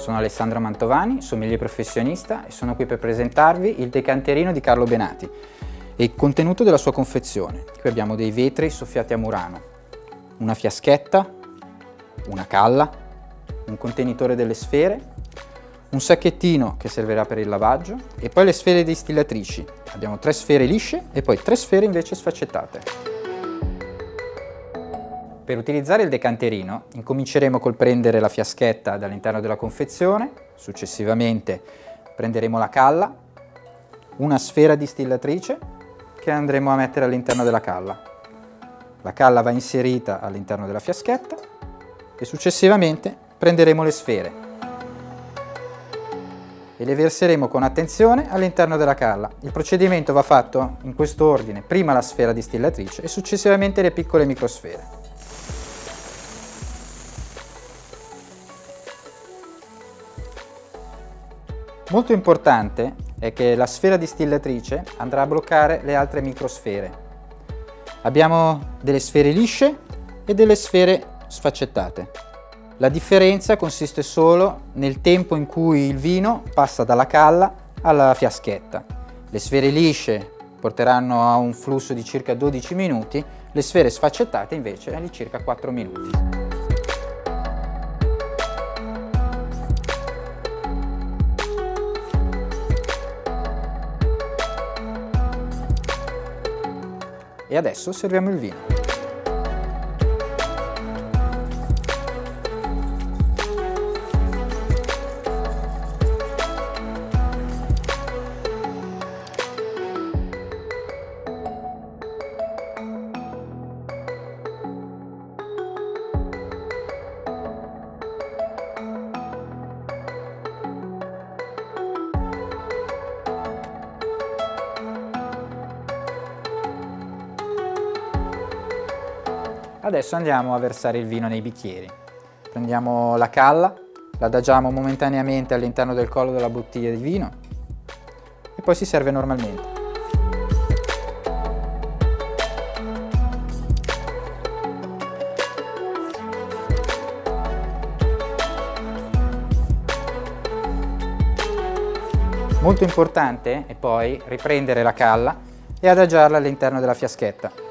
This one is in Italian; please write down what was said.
Sono Alessandro Mantovani, sommelier professionista e sono qui per presentarvi il decanterino di Carlo Benati e il contenuto della sua confezione. Qui abbiamo dei vetri soffiati a Murano, una fiaschetta, una calla, un contenitore delle sfere, un sacchettino che servirà per il lavaggio e poi le sfere distillatrici. Abbiamo tre sfere lisce e poi tre sfere invece sfaccettate. Per utilizzare il decanterino incominceremo col prendere la fiaschetta dall'interno della confezione, successivamente prenderemo la calla, una sfera distillatrice che andremo a mettere all'interno della calla. La calla va inserita all'interno della fiaschetta e successivamente prenderemo le sfere e le verseremo con attenzione all'interno della calla. Il procedimento va fatto in questo ordine, prima la sfera distillatrice e successivamente le piccole microsfere. Molto importante è che la sfera distillatrice andrà a bloccare le altre microsfere. Abbiamo delle sfere lisce e delle sfere sfaccettate. La differenza consiste solo nel tempo in cui il vino passa dalla calla alla fiaschetta. Le sfere lisce porteranno a un flusso di circa 12 minuti, le sfere sfaccettate invece di circa 4 minuti. E adesso serviamo il vino. Adesso andiamo a versare il vino nei bicchieri. Prendiamo la calla, la adagiamo momentaneamente all'interno del collo della bottiglia di vino e poi si serve normalmente. Molto importante è poi riprendere la calla e adagiarla all'interno della fiaschetta.